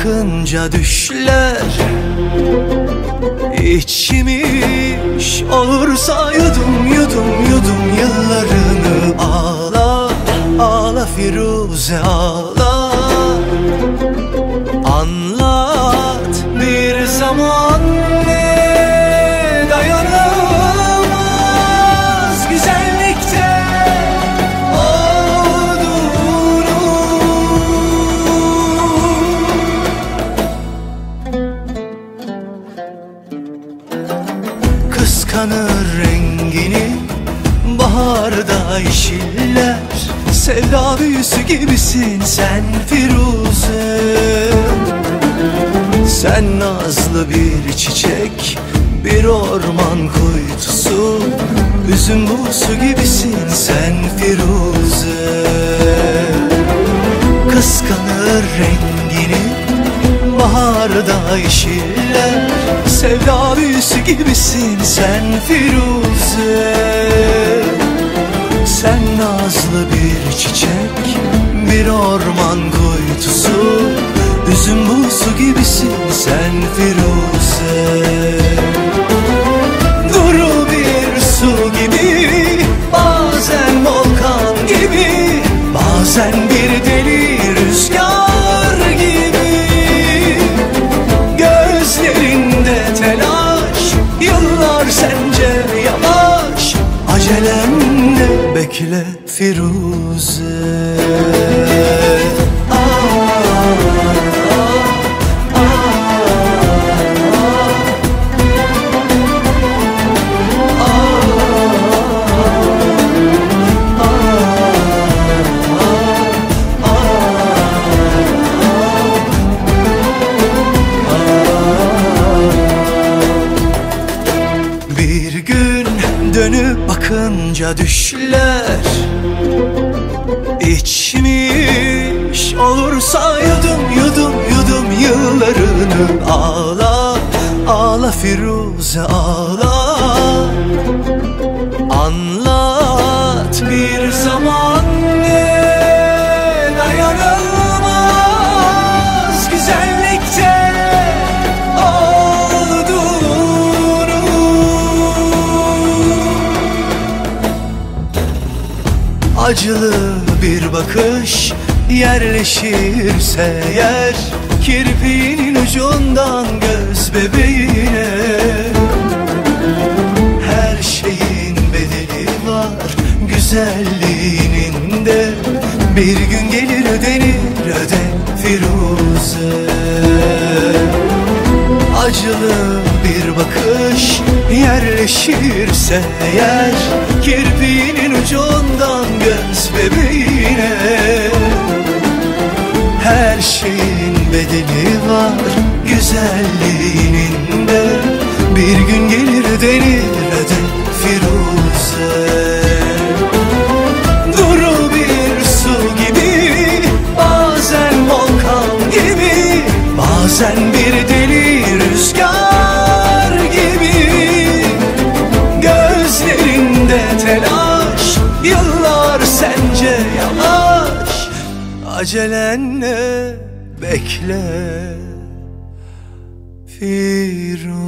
bakınca düşler. İçmiş olursa yudum yudum yudum yıllarını ağla Ağla Firuze ağla. Anlat bir zaman Kıskanır rengini. Baharda yeşiller Sevda büyüsü gibisin sen Firuze. Sen nazlı bir çiçek Bir orman kuytusu. Üzüm buğusu gibisin sen Firuze. Kıskanır rengini Baharda yeşiller Sevda büyüsü gibisin sen Firuze. Sen nazlı bir çiçek Bir orman kuytusu Üzüm buğusu gibisin sen Firuze bekle Firuze bakınca düşler. İçmiş olursa yudum yudum yudum yıllarını Ağla ağla Firuze ağla Acılı bir bakış yerleşirse yer Kirpiğinin ucundan göz bebeğine. Her şeyin bedeli var güzelliğinin de. Bir gün gelir ödenir öden Firuze. Acılı bir bakış yerleşirse yer Kirpiğinin ucundan göz bebeğine Her şeyin bedeli var güzelliğinin de. Bir gün gelir denir öden Firuze acelenle bekle Firuze.